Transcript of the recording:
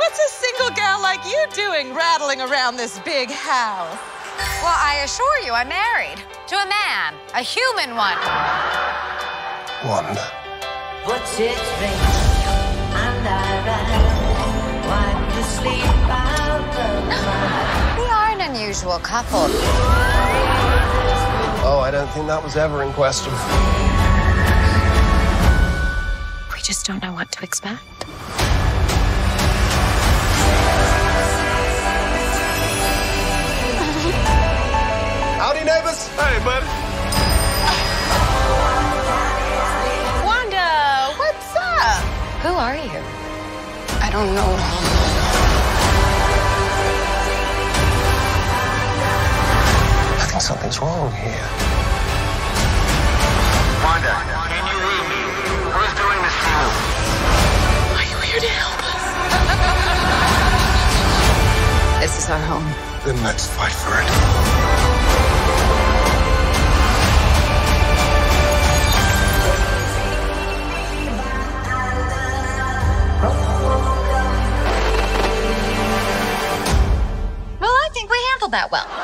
what's a single gal like you doing rattling around this big house? Well, I assure you, I'm married to a man, a human one. One. What's its ring? And I ran. Wipe the sleep out of my We are an unusual couple. Oh, I don't think that was ever in question. We just don't know what to expect. Howdy, neighbors. Hey, buddy. Wanda, what's up? Who are you? I don't know. I think something's wrong here. Wanda, can you hear me? Who's doing this to you? Are you here to help us? This is our home. Then let's fight for it. Handled that well.